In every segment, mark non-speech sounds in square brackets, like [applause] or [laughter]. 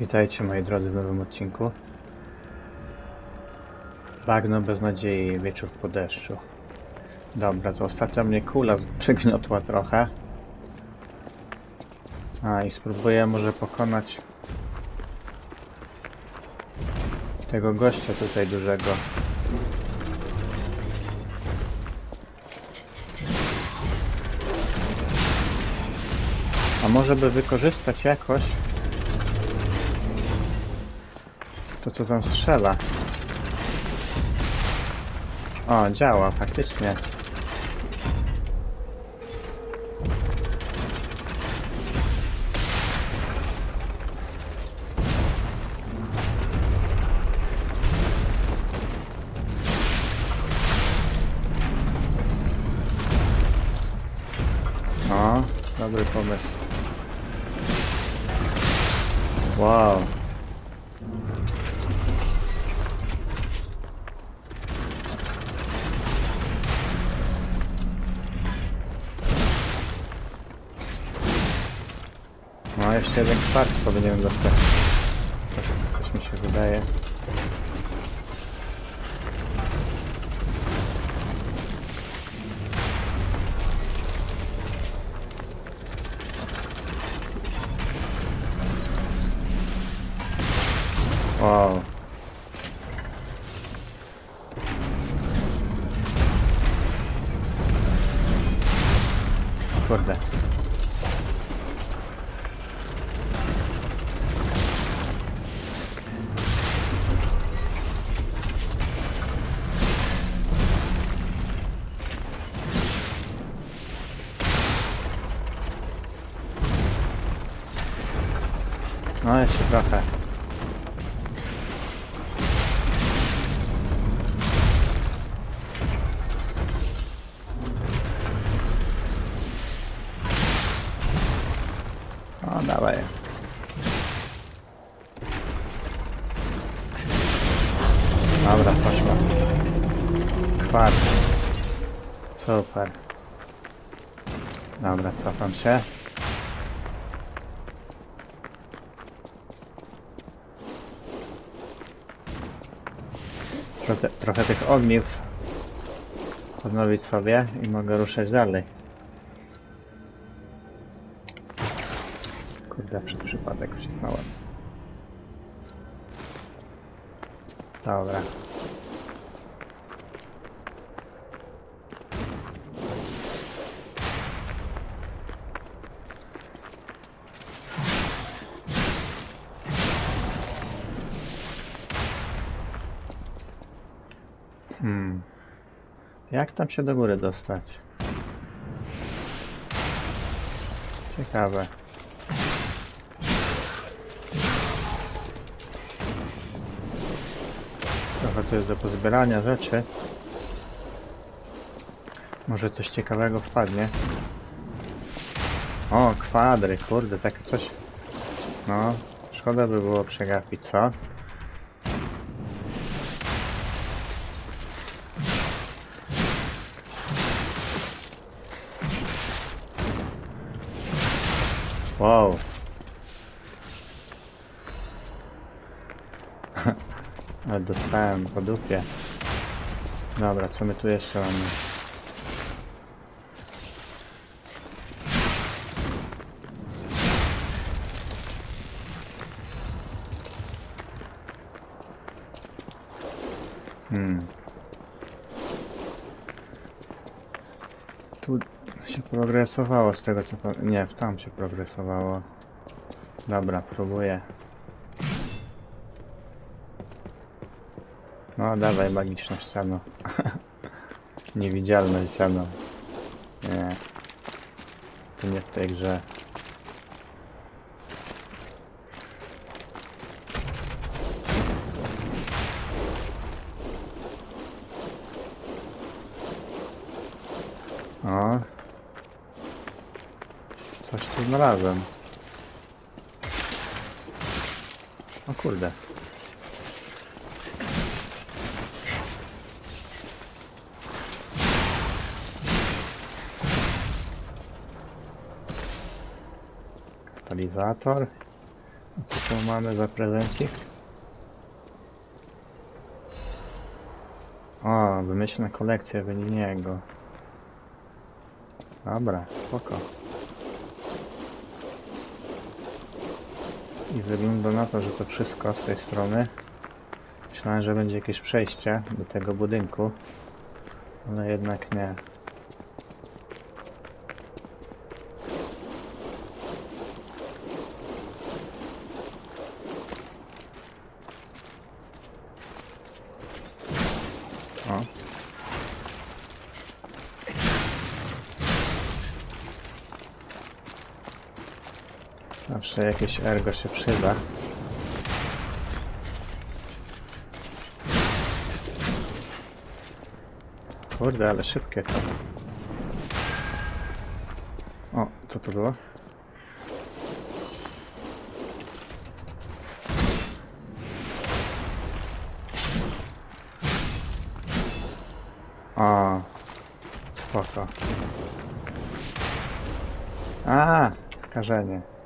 Witajcie moi drodzy w nowym odcinku. Bagno bez nadziei, wieczór po deszczu. Dobra, to ostatnio mnie kula przygniotła trochę. A i spróbuję może pokonać tego gościa tutaj dużego. A może by wykorzystać jakoś to co tam strzela. O, działa, faktycznie. No jeszcze trochę. O, dawaj. Dobra, poszła. Kwart. Super. Dobra, cofam się. Trochę, tych ogniw odnowić sobie i mogę ruszać dalej. Kurde, przez przypadek wcisnąłem. Dobra. Hmm. Jak tam się do góry dostać? Ciekawe. Trochę tu jest do pozbierania rzeczy. Może coś ciekawego wpadnie. O, kwadry, kurde, takie coś. No, szkoda by było przegapić, co? Wow. [laughs] Ale dostałem po dupie. Dobra, co my tu jeszcze mamy? Hmm. Tu się progresowało z tego co... Nie, w tam się progresowało. Dobra, próbuję. No dawaj magiczne ściano. [laughs] Niewidzialne ściano. Nie. To nie w tej grze. O. Znalazłem. O kurde. Katalizator. Co tu mamy za prezencik? O, wymyślna kolekcja Weniniego. Dobra, spoko. I wygląda na to, że to wszystko z tej strony. Myślałem, że będzie jakieś przejście do tego budynku, ale jednak nie. O. Zawsze jakieś ergo się przyda. Kurde, ale szybkie to. O, co to było? O, spoko. A, skażenie.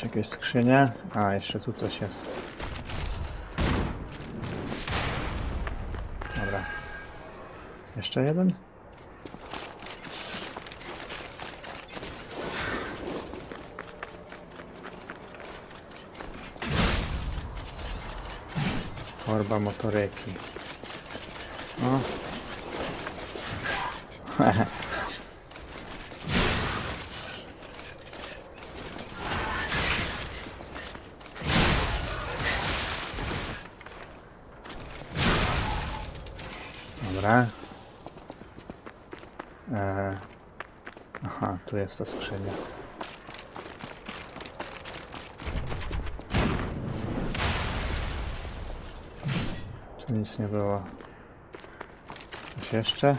Też jakieś skrzynie. A, jeszcze tu coś jest. Dobra. Jeszcze jeden? Torba motoryki. [laughs] O. Dobra. Eee. Aha, tu jest ta skrzynia. Tu nic nie było. Coś jeszcze?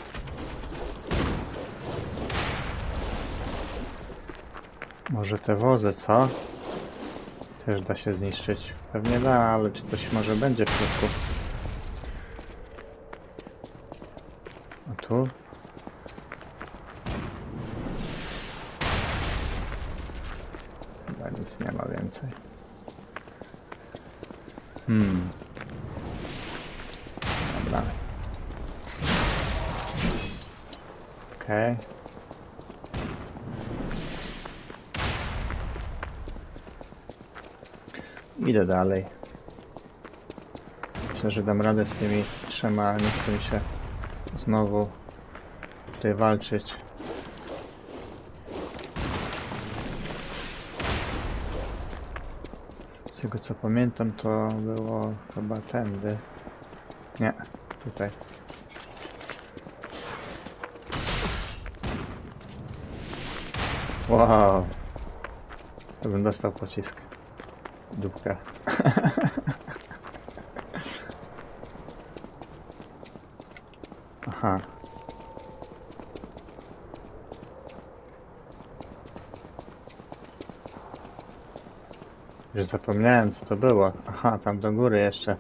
Może te wozy, co? Też da się zniszczyć. Pewnie da, ale czy coś może będzie w środku? A tu? Chyba nic nie ma więcej. Hmm. Dobra. Okej. Idę dalej. Myślę, że dam radę z tymi trzema, nie chcę mi się znowu tutaj walczyć. Z tego co pamiętam to było chyba tędy. Nie, tutaj. Wow. To bym dostał pocisk. Dupkę. [laughs] Aha. Już zapomniałem co to było. Aha, tam do góry jeszcze.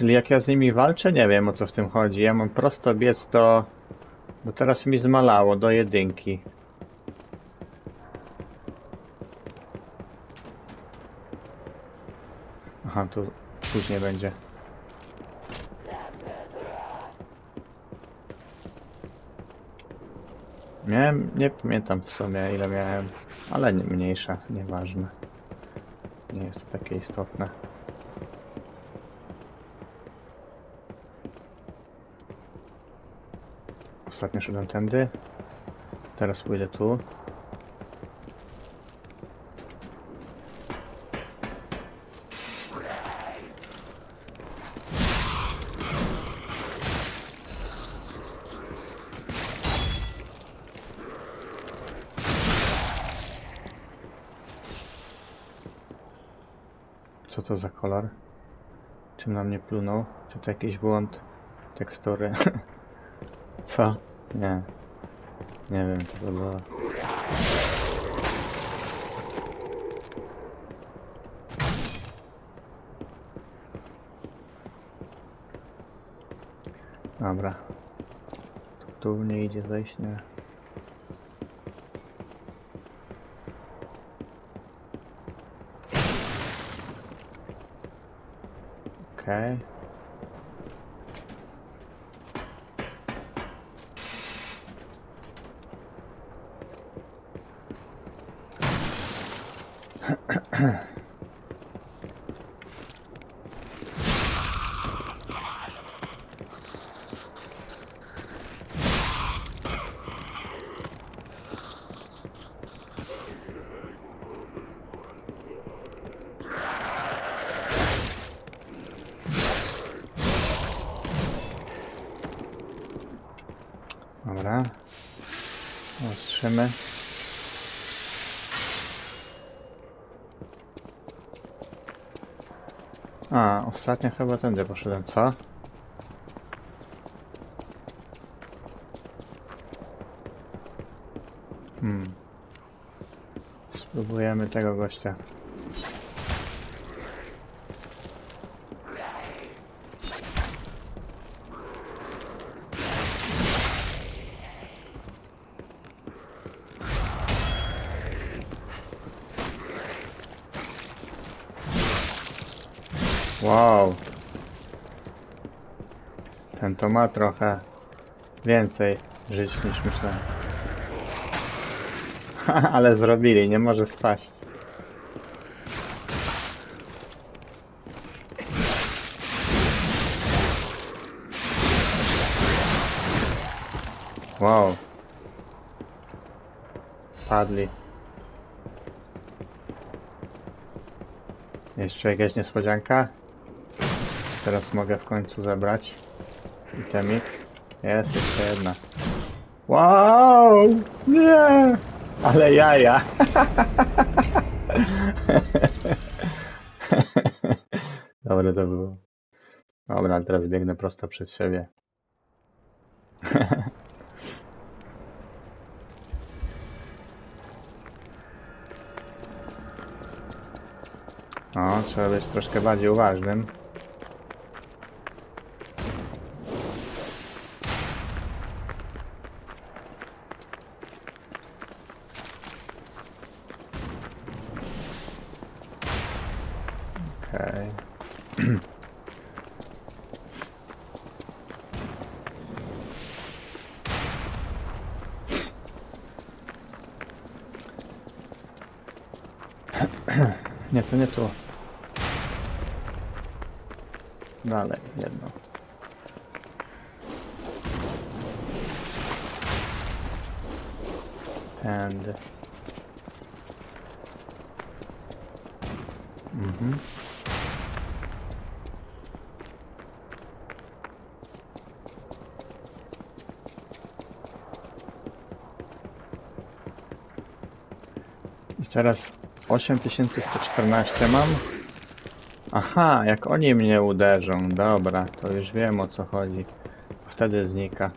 Czyli jak ja z nimi walczę, nie wiem o co w tym chodzi. Ja mam prosto biec do... Bo teraz mi zmalało do jedynki. Aha, tu później będzie. Miałem, nie pamiętam w sumie ile miałem, ale nie, mniejsza, nieważne. Nie jest to takie istotne. Ostatnio szedłem tędy. Teraz pójdę tu. Co to za kolor? Czym na mnie plunął? Czy to jakiś błąd tekstury? [laughs] Co? Nie. Nie wiem co to było. Dobra. Tu, tu nie idzie zejść, nie. Okej. Dobra. A, ostatnio chyba tędy poszedłem, co? Hmm. Spróbujemy tego gościa. Wow. Ten to ma trochę więcej żyć niż myślałem. [laughs] Ale zrobili, nie może spaść. Wow. Padli. Jeszcze jakaś niespodzianka? Teraz mogę w końcu zebrać itemik. Jest jeszcze jedna. Wow! Nie! Ale jaja! [laughs] Dobre to było. Dobra, ale teraz biegnę prosto przed siebie. [laughs] O, trzeba być troszkę bardziej uważnym. Okej. Nie, to nie tu. Dalej, jedno. And... Mhm. I teraz 8114 mam. Aha, jak oni mnie uderzą, dobra, to już wiem o co chodzi. Wtedy znika.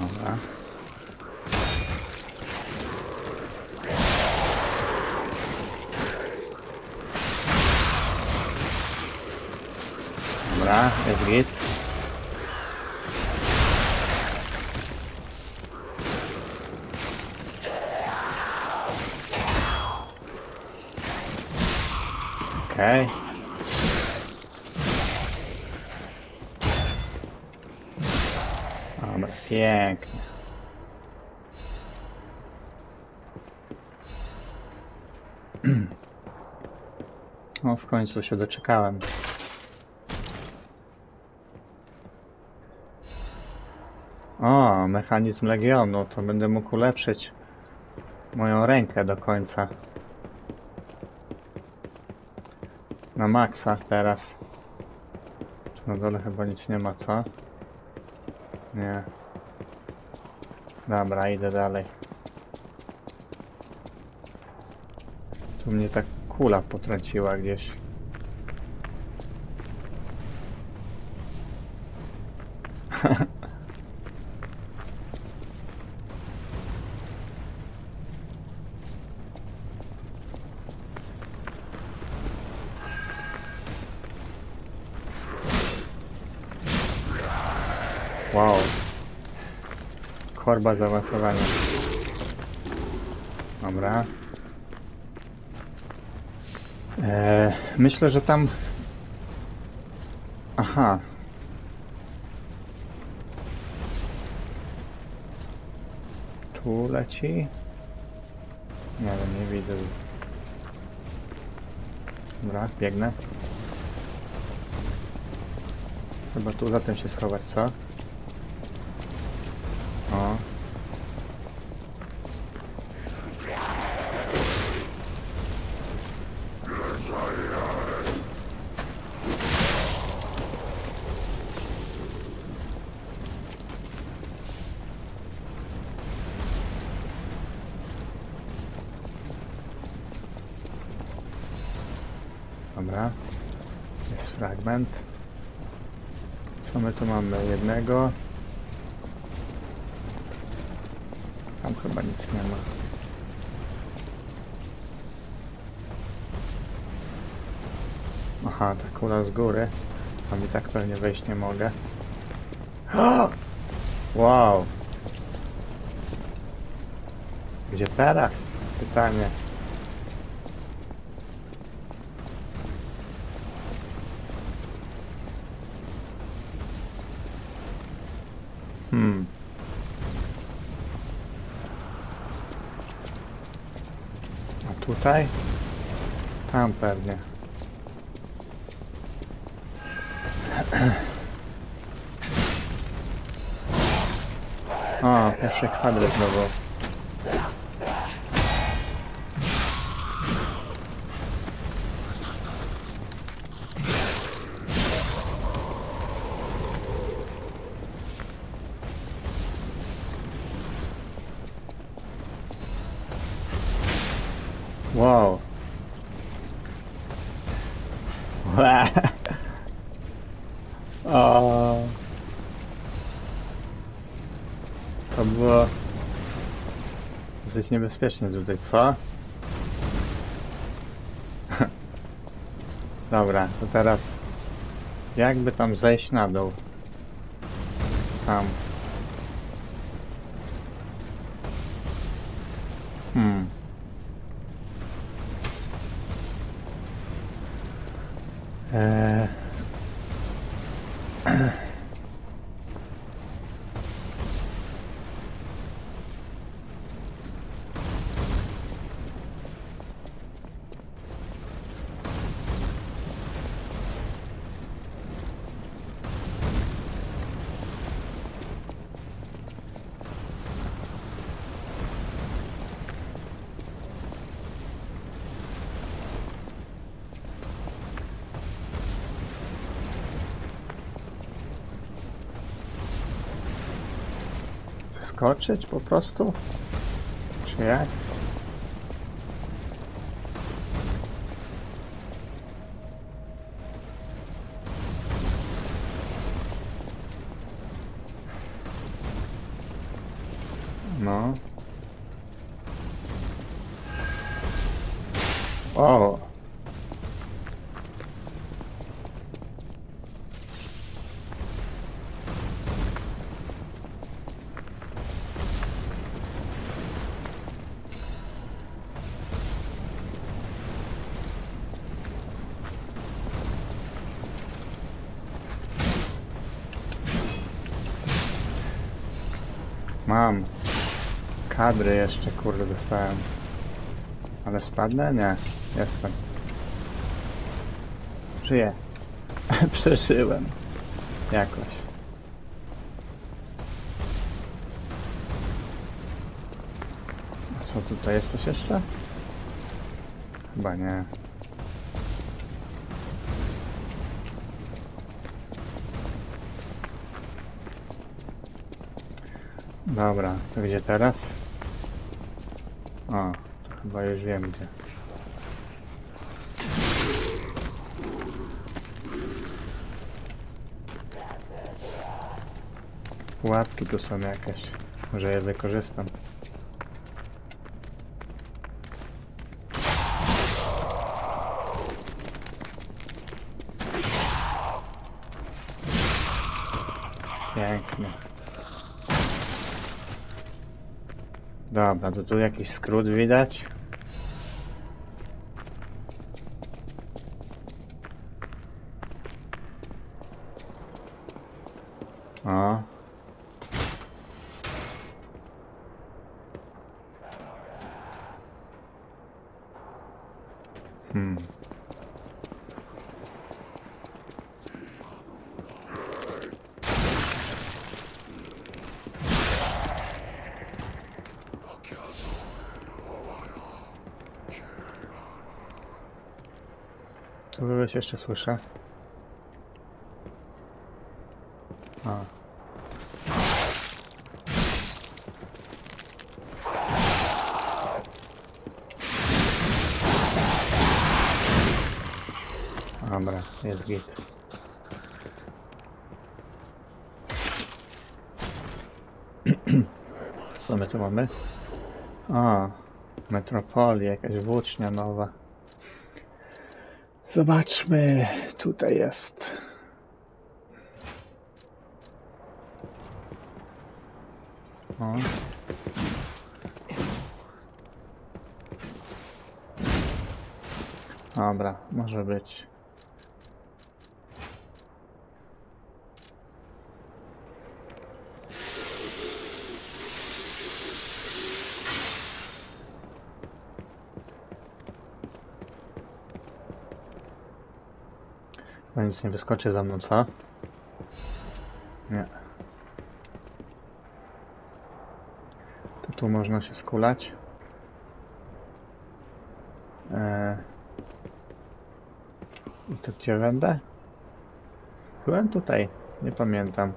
Dobra. Dobra, jest git. Okej. Dobra, pięknie. O, w końcu się doczekałem. O, mechanizm Legionu, to będę mógł ulepszyć moją rękę do końca. Na maksa teraz. Tu na dole chyba nic nie ma, co? Nie. Dobra, idę dalej. Tu mnie tak kula potrąciła gdzieś. Korba zaawansowania. Dobra. Eee, myślę, że tam... Aha. Tu leci? Nie wiem, nie widzę. Dobra, biegnę. Chyba tu za tym się schować, co? Z góry. Tam i tak pewnie wejść nie mogę. Wow! Gdzie teraz? Pytanie. Hmm. A tutaj? Tam pewnie. O, pierwszy kwadrat znowu. Wow. [laughs] o. To było dosyć niebezpiecznie tutaj, co? [laughs] Dobra, to teraz jakby tam zejść na dół. Tam. Skoczyć po prostu? Czy jak? Mam. Kadry jeszcze, kurde, dostałem. Ale spadnę? Nie. Jestem. Żyję. [laughs] Przeżyłem. Jakoś. A co tutaj jest coś jeszcze? Chyba nie. Dobra, to gdzie teraz? O, to chyba już wiem gdzie. Łapki tu są jakieś. Może je wykorzystam. Dobra, to tu jakiś skrót widać. O. Hmm. Tu kogoś jeszcze słyszę. A. Dobra, jest git. Co my tu mamy? A, Metropolii, jakaś włócznia nowa. Zobaczmy, tutaj jest. O. Dobra, może być. Nic nie wyskoczy za mną, co? Nie. To tu można się skulać. Eee. I to gdzie będę? Byłem tutaj, nie pamiętam.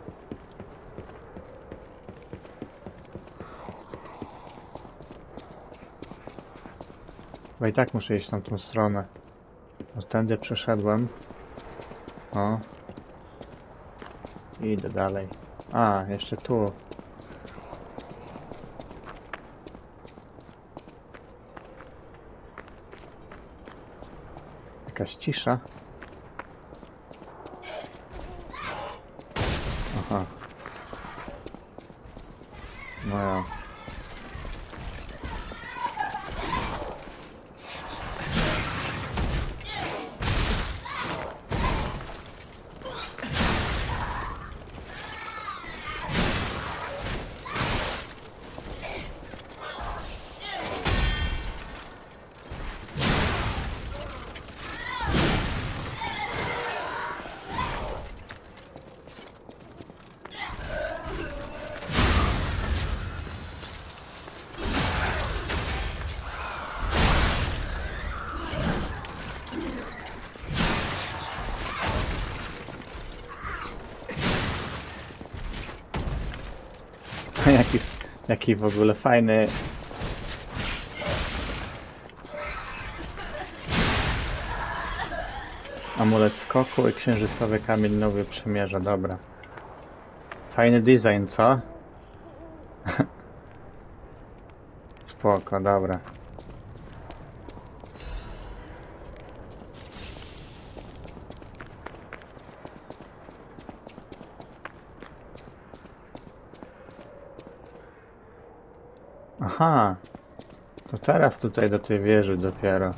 Bo i tak muszę iść na tą stronę. Tędy przeszedłem. O. Idę dalej. A, jeszcze tu. Jakaś cisza. Jaki w ogóle fajny. Amulet skoku i księżycowy kamień nowy przymierza, dobra. Fajny design, co? [laughs] Spoko, dobra. teraz tutaj do tej wieży dopiero.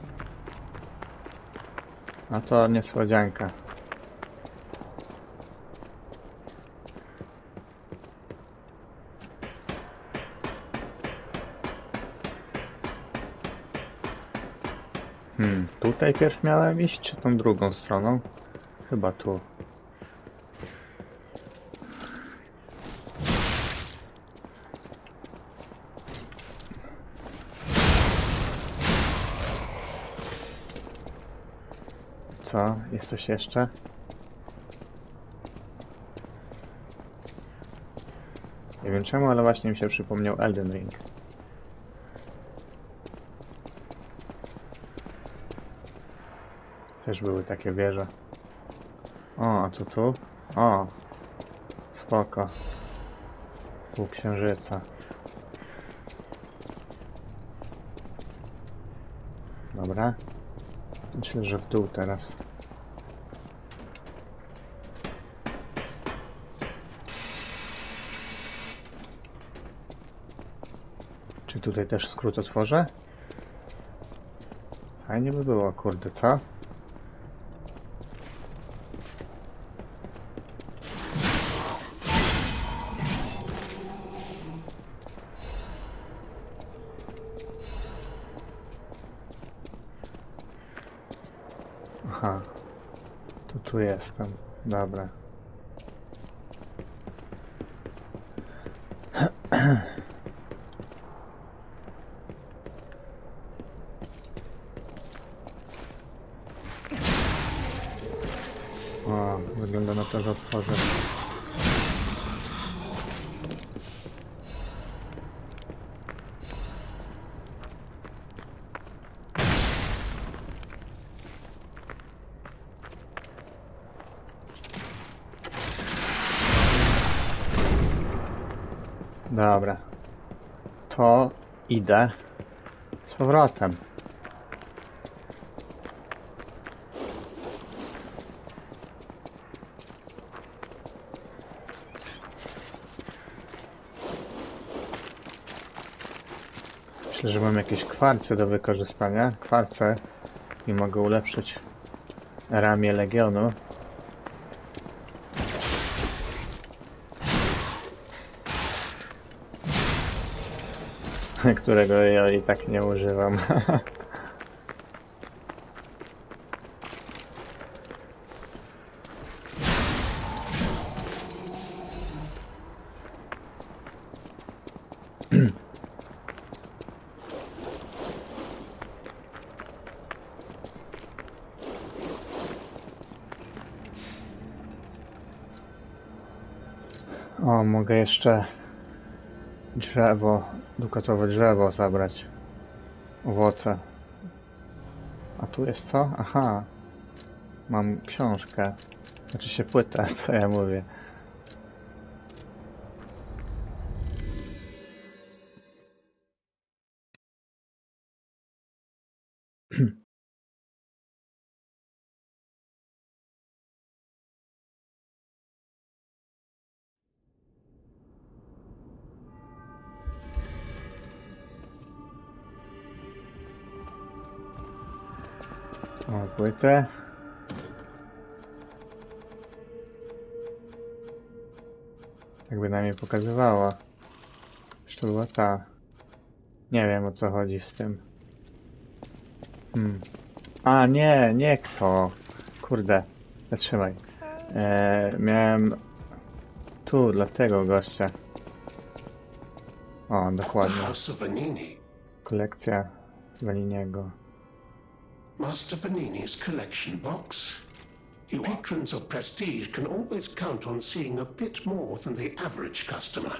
A to niespodzianka. Hmm, tutaj pierw miałem iść, czy tą drugą stroną? Chyba tu. Co? Jest coś jeszcze? Nie wiem czemu, ale właśnie mi się przypomniał Elden Ring. Też były takie wieże. O, a co tu? O! Spoko. Pół księżyca. Dobra. Myślę, że w dół teraz. Tutaj też skrót otworzę? Fajnie by było, kurde, co? Aha. To tu jestem. Dobra. O, wygląda na to, że otworzę. Dobra. To idę z powrotem. Myślę, że mam jakieś kwarce do wykorzystania. Kwarce i mogę ulepszyć ramię Legionu. [laughs] którego ja i tak nie używam. [clears throat] O, mogę jeszcze drzewo, dukatowe drzewo zabrać. Owoce. A tu jest co? Aha. Mam książkę. Znaczy się płytę, [laughs] co ja mówię. Płytę. Tak bynajmniej pokazywała. To była ta? Nie wiem o co chodzi z tym. Hmm. A nie, nie kto. Kurde, zatrzymaj. Eee, miałem tu dla tego gościa. O, dokładnie. Kolekcja Vaniniego. Master Vanini's collection box. You patrons of prestige can always count on seeing a bit more than the average customer.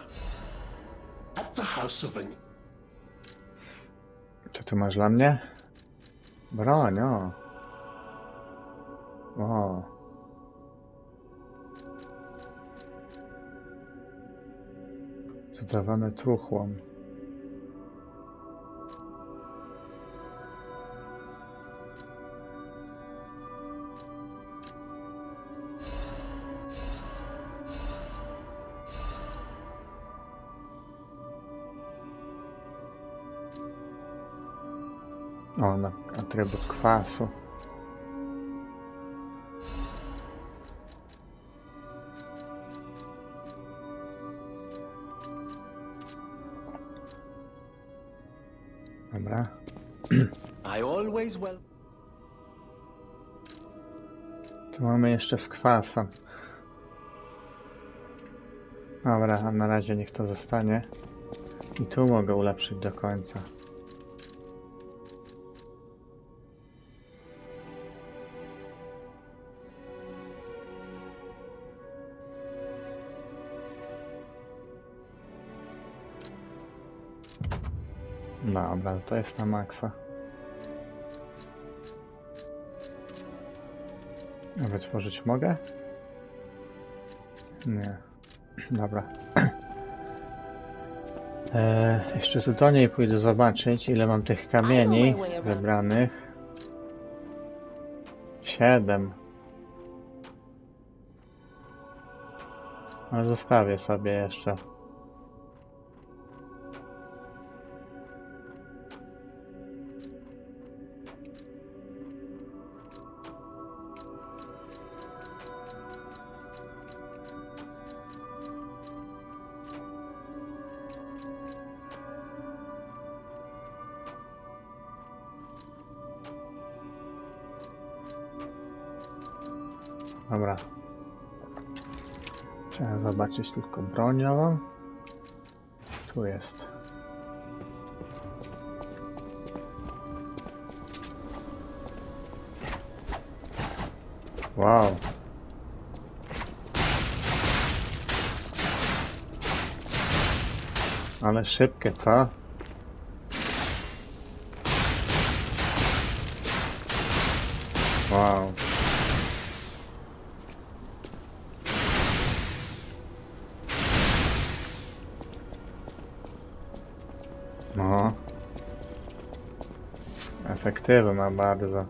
At the House of Vanini. Co ty masz dla mnie? Broń, o. O. Truchłom. atrybut kwasu. Dobra. [clears throat] I always well. Tu mamy jeszcze z kwasem. Dobra, a na razie niech to zostanie. I tu mogę ulepszyć do końca. Dobra, to jest na maksa. A Wytworzyć mogę? Nie. [clears throat] Dobra. [clears throat] E, jeszcze tu do niej pójdę zobaczyć, ile mam tych kamieni zebranych. Siedem. Ale zostawię sobie jeszcze. Dobra. Trzeba zobaczyć tylko broniową. Tu jest. Wow. Ale szybkie, co? Wow. Efektywna bardzo.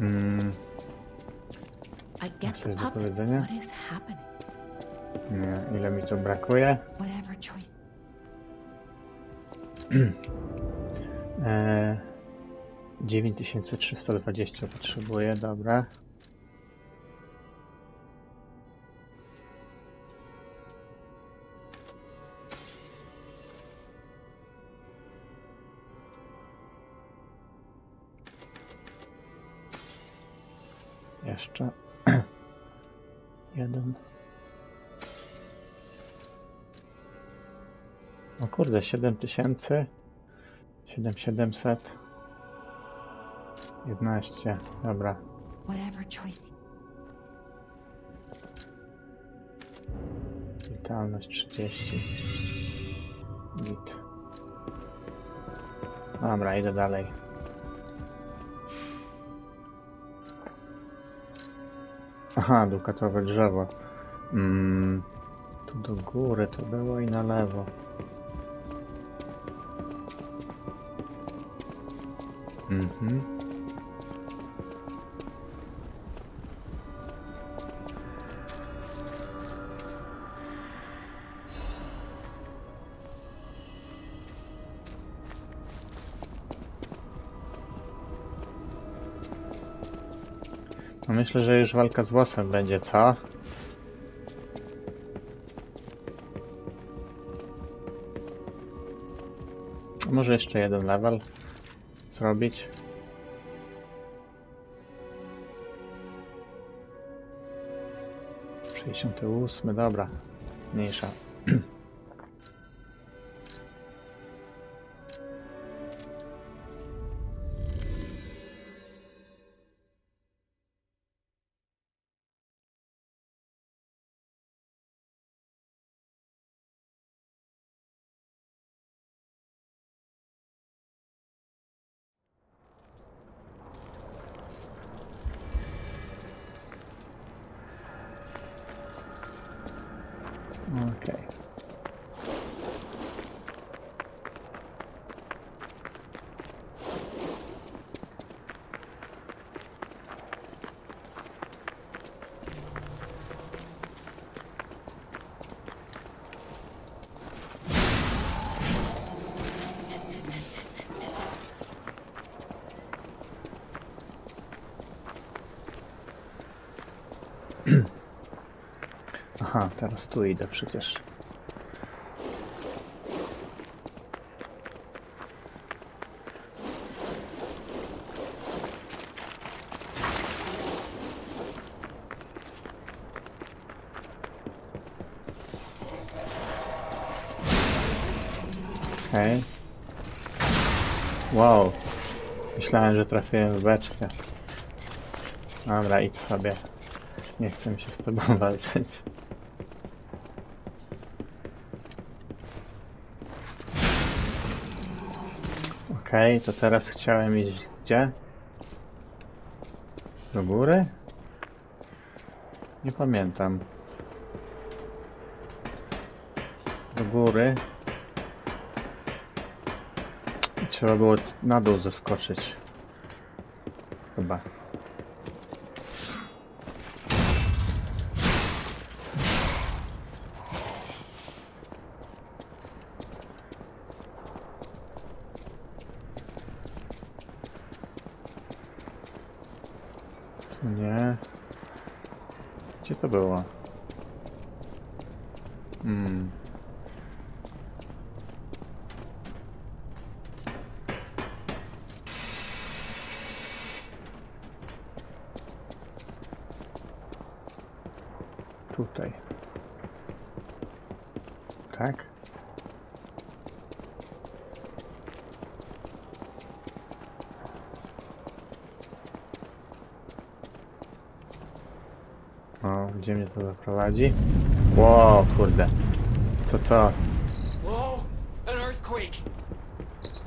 Mm, I get Coś do powiedzenia? Nie, ile mi tu brakuje? Eee, 9320 [clears throat] potrzebuję, dobra. Jeszcze [clears throat] jeden. O kurde, 7000. 7700. 11, dobra. Witalność 30. Git. Dobra, idę dalej. Aha, dukatowe drzewo. Mm, tu do góry to było i na lewo. Mhm. No myślę, że już walka z bossem będzie, co? Może jeszcze jeden level zrobić? Sześćdziesiąty ósmy, dobra. Mniejsza. Aha, teraz tu idę przecież. Okej. Okay. Wow. Myślałem, że trafiłem w beczkę. Dobra, idź sobie. Nie chcę mi się z tobą [laughs] walczyć. Okej, to teraz chciałem iść gdzie? Do góry? Nie pamiętam. Do góry. Trzeba było na dół zeskoczyć. Chyba. Tu Nie. Gdzie to było? Hmm. Tutaj. Tak? O, gdzie mnie to zaprowadzi? Ło, kurde. Co to? Whoa! An earthquake!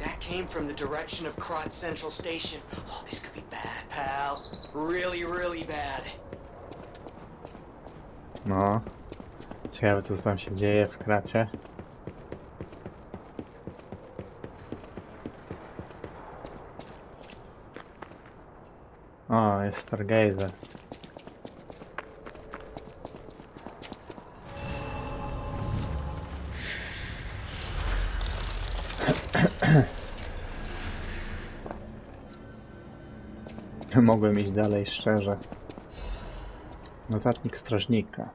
That came from the direction of Krot Central Station. Oh, this could be bad, pal. Really, really bad. No. Ciekawe co tam się dzieje w kracie. O, jest Stargazer. Mogłem iść dalej szczerze. Notatnik strażnika.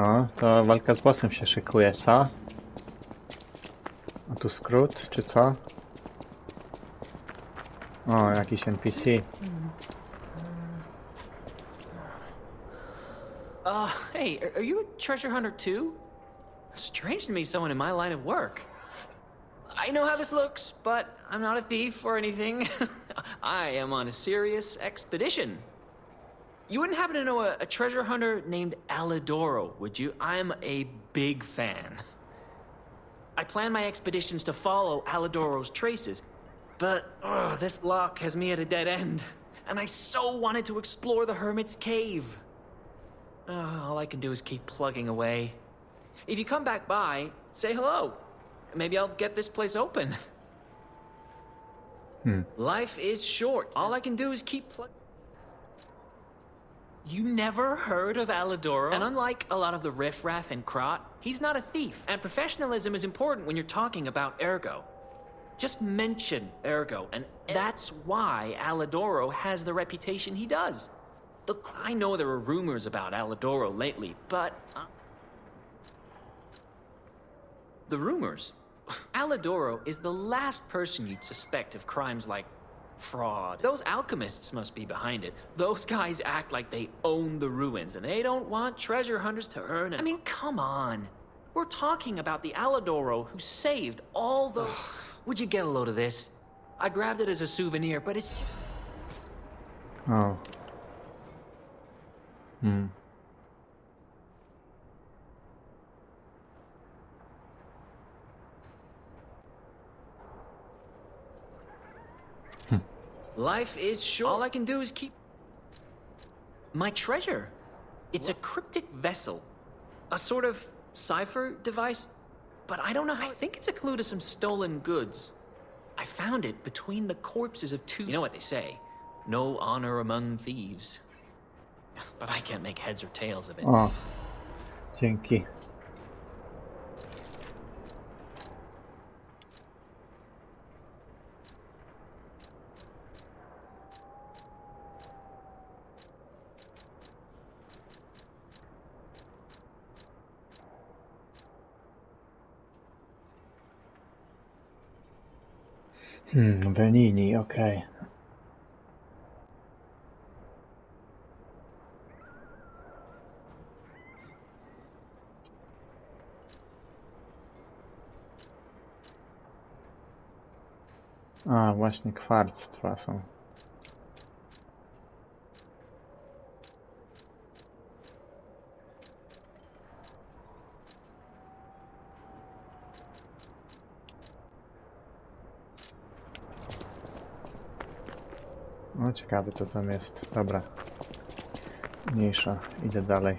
O, to walka z bossem się szykuje, co? A tu skrót, czy co? O, jakiś NPC. Uh, hey, are, are you a treasure hunter too? Strange to me, someone in my line of work. I know how this looks, but I'm not a thief or anything. [laughs] I am on a serious expedition. You wouldn't happen to know a, a treasure hunter named Alidoro, would you? I'm a big fan. I plan my expeditions to follow Alidoro's traces, but ugh, this lock has me at a dead end, and I so wanted to explore the Hermit's Cave. Uh, all I can do is keep plugging away. If you come back by, say hello. Maybe I'll get this place open. Hmm. Life is short. All I can do is keep plugging. You never heard of Alidoro? And unlike a lot of the riffraff and Krot, he's not a thief. And professionalism is important when you're talking about Ergo. Just mention Ergo, and that's why Alidoro has the reputation he does. Look, I know there are rumors about Alidoro lately, but. Uh, the rumors. [laughs] Alidoro is the last person you'd suspect of crimes like fraud. Those alchemists must be behind it. Those guys act like they own the ruins, and they don't want treasure hunters to earn it. I mean, come on. We're talking about the Alidoro who saved all the. Would you get a load of this? I grabbed it as a souvenir, but it's. Just... O. Hmm. Life is short. All I can do is keep. My treasure. It's a cryptic vessel. A sort of cipher device. But I don't know how. I think it's a clue to some stolen goods. I found it between the corpses of two. You know what they say no honor among thieves. [laughs] But I can't make heads or tails of it. O, dzięki. Hmm, Benini, okej. A, właśnie kwarctwa są. No ciekawe co tam jest. Dobra. Mniejsza. Idę dalej.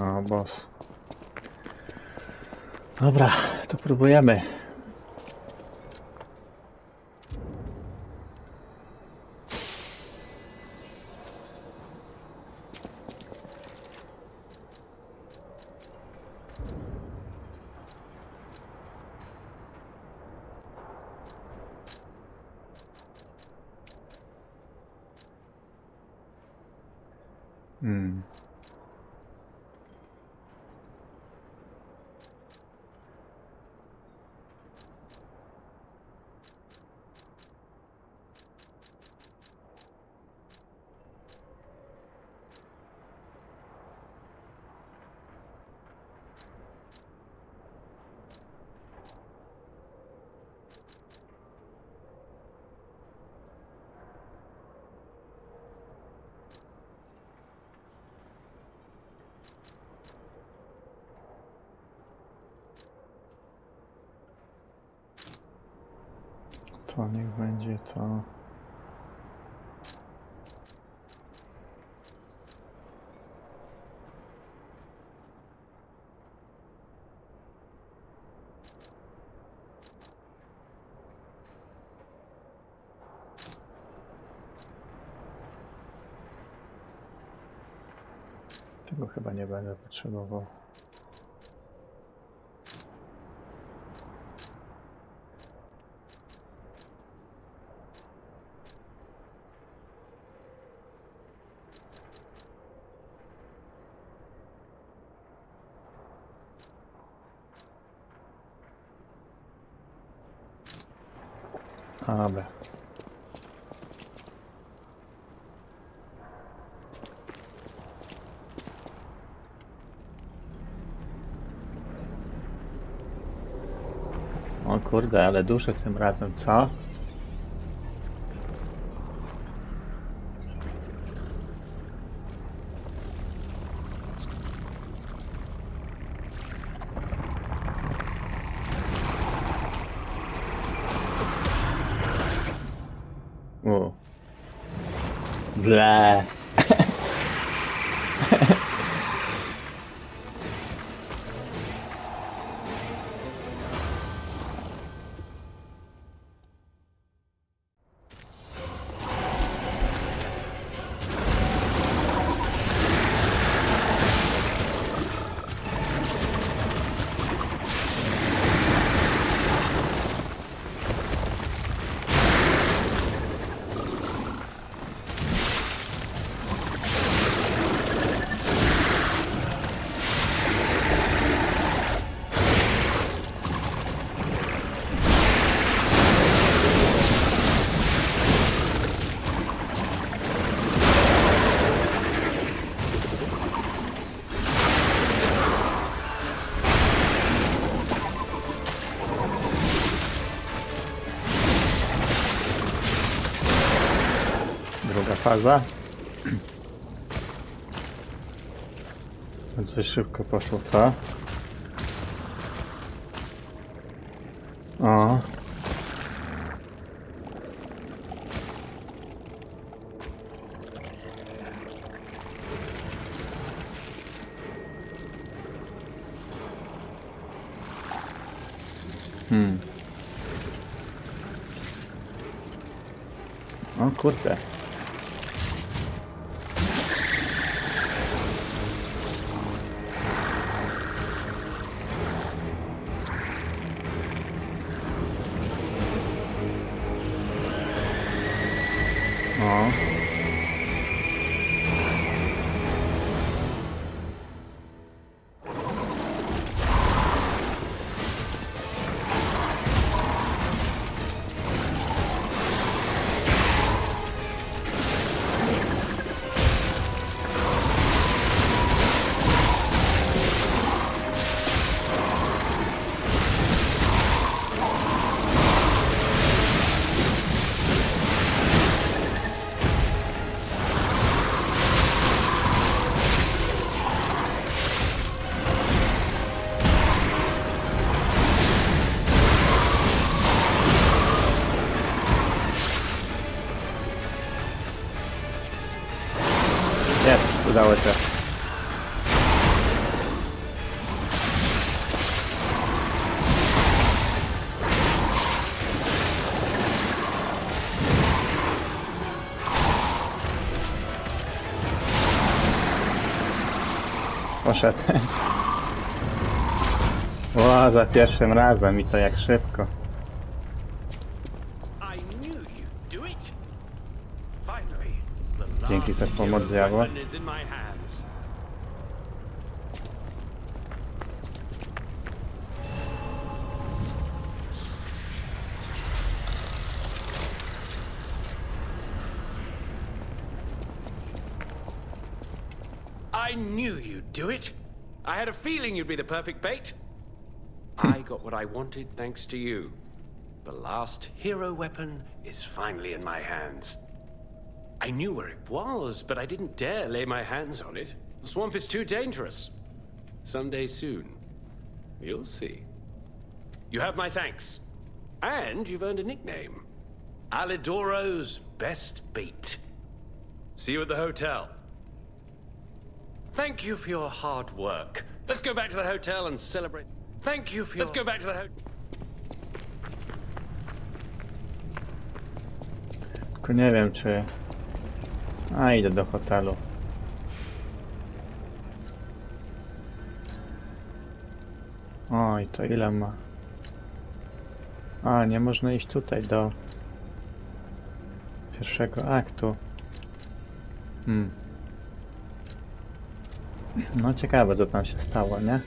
O, boss. Dobra, to próbujemy. Hmm. To niech będzie to. Tego chyba nie będę potrzebował. A, Dobra. O kurde, ale duże tym razem, co? Ble. Faza. Coś szybko poszło, co? O. Hmm. O kurde. Poszedł. [laughs] Ło, za pierwszym razem i to jak szybko. Dzięki za pomoc, hero I knew you'd do it. I had a feeling you'd be the perfect bait. Hmm. I got what I wanted thanks to you. The last hero weapon is finally in my hands. I knew where it was, but I didn't dare lay my hands on it. The swamp is too dangerous. Someday soon, you'll see. You have my thanks. And you've earned a nickname. Alidoro's best bait. See you at the hotel. Thank you for your hard work. Let's go back to the hotel and celebrate. Thank you for your... Let's go back to the hotel. Tylko nie wiem czy... A, idę do hotelu. Oj, to ile ma? A, nie można iść tutaj do... Pierwszego aktu. Hmm. No ciekawe co tam się stało, nie?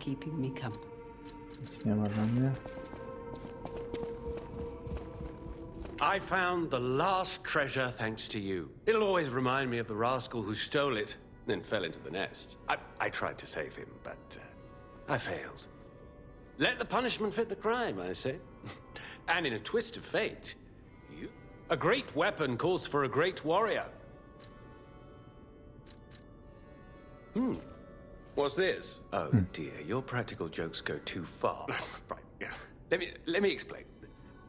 Keeping me company. Nic nie ma dla mnie. I found the last treasure thanks to you. It'll always remind me of the rascal who stole it, then fell into the nest. I, I tried to save him, but uh, I failed. Let the punishment fit the crime, I say. [laughs] and in a twist of fate, you. A great weapon calls for a great warrior. Hmm. What's this? Oh hmm. dear, your practical jokes go too far. [laughs] right, yeah. Let me let me explain.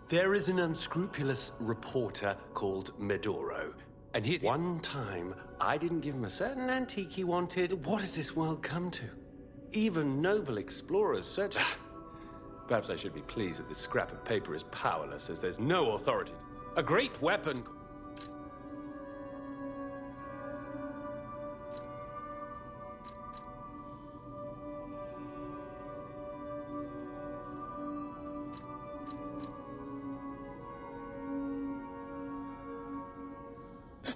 There is an unscrupulous reporter called Medoro. And he's one time I didn't give him a certain antique he wanted. What has this world come to? Even noble explorers search. [sighs] Perhaps I should be pleased that this scrap of paper is powerless, as there's no authority. A great weapon.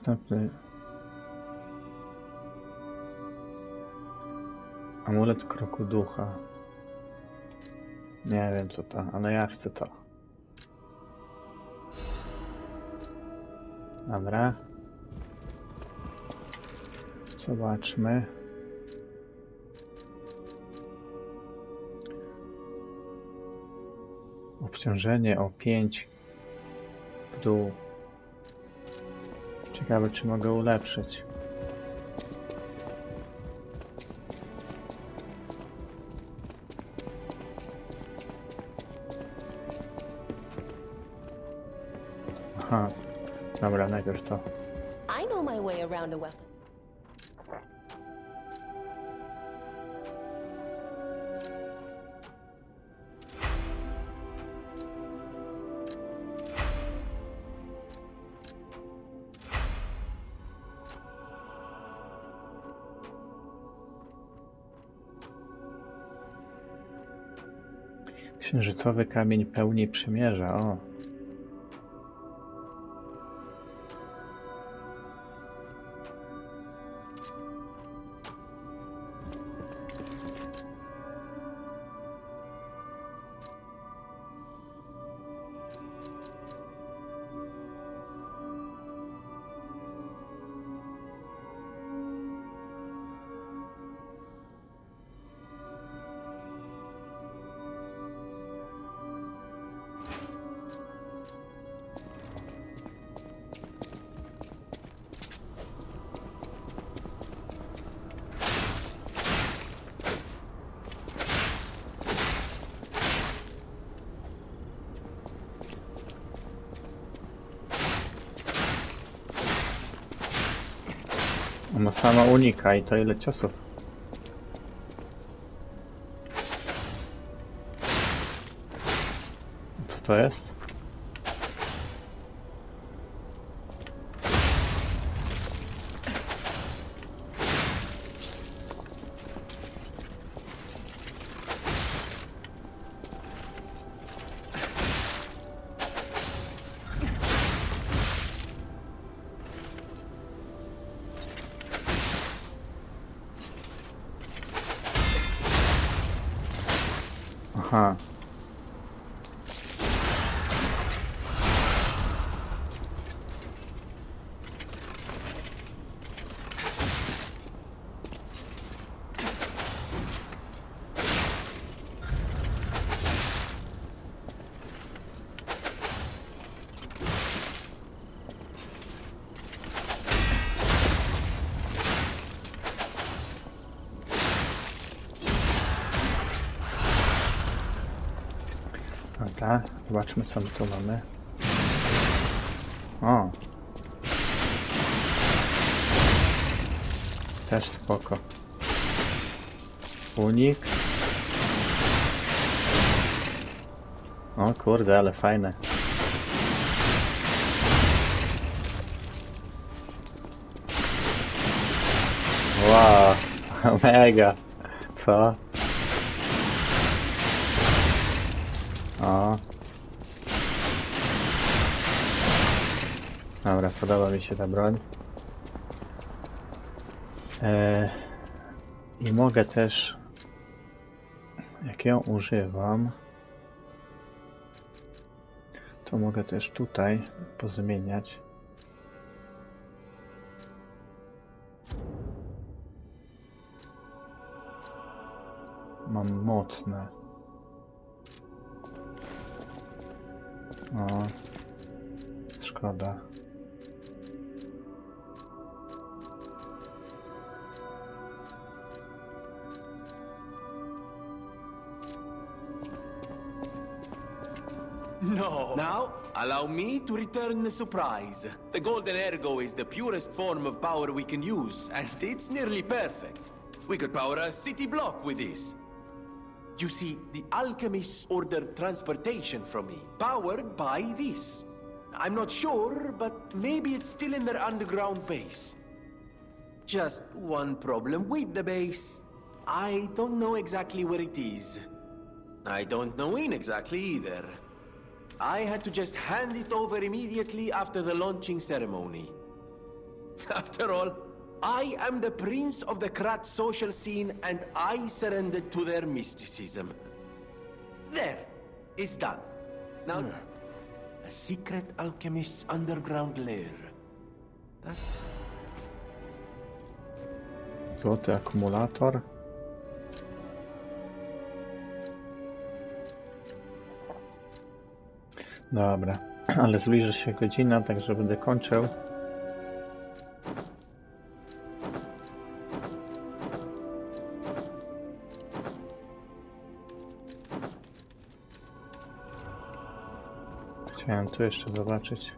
Następny. Amulet kroku ducha. Nie wiem co to, ale ja chcę to. Dobra. Zobaczmy. Obciążenie o 5 w dół. Ciekawe, czy mogę ulepszyć. Aha. Dobra, najpierw to. I know my way around a weapon. Księżycowy kamień pełni przymierza. O. sama unika i to ile ciosów. Co to jest? Dobra, zobaczmy co my tu mamy. O! Też spoko. Unik. O kurde, ale fajne. Wow, [laughs] mega. Co? O. Dobra, podoba mi się ta broń. E, I mogę też, jak ją używam, to mogę też tutaj pozmieniać. Mam mocne. O, szkoda. No. Now, allow me to return the surprise. The Golden Ergo is the purest form of power we can use, and it's nearly perfect. We could power a city block with this. You see, the alchemists ordered transportation from me, powered by this. I'm not sure, but maybe it's still in their underground base. Just one problem with the base. I don't know exactly where it is. I don't know in exactly either. I had to just hand it over immediately after the launching ceremony. [laughs] After all, I am the prince of the Krat social scene and I surrendered to their mysticism. There, it's done. Now, a secret alchemist's underground lair. That's Złoty akumulator. Dobra, ale zbliży się godzina, także będę kończył. Chciałem tu jeszcze zobaczyć.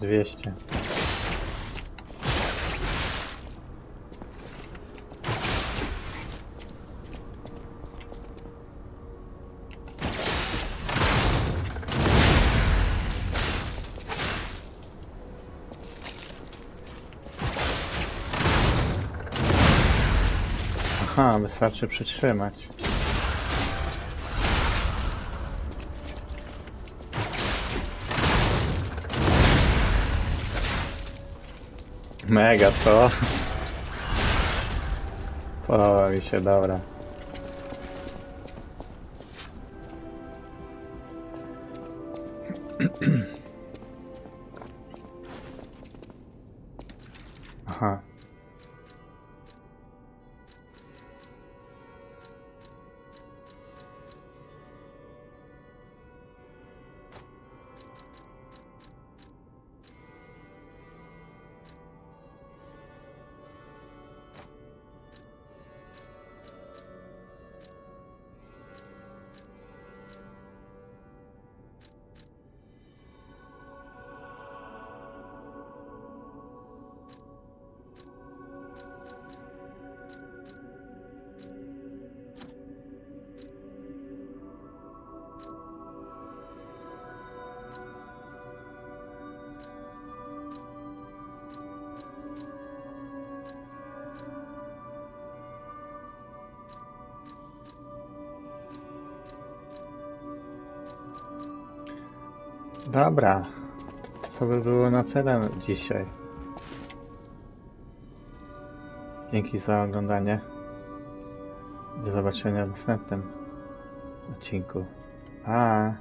1200. Aha, wystarczy przytrzymać. Mega, co? Podoba mi się, dobra. Dobra. To by było na tyle dzisiaj. Dzięki za oglądanie. Do zobaczenia w następnym odcinku. Pa!